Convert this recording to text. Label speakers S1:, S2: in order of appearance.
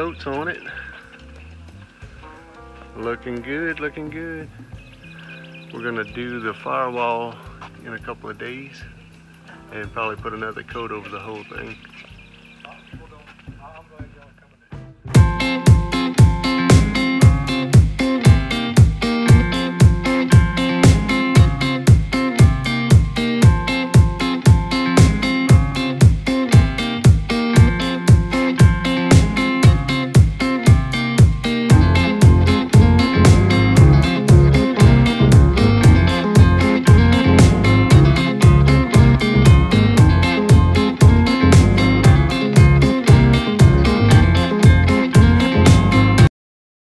S1: coats on it. Looking good, looking good. We're gonna do the firewall in a couple of days and probably put another coat over the whole thing.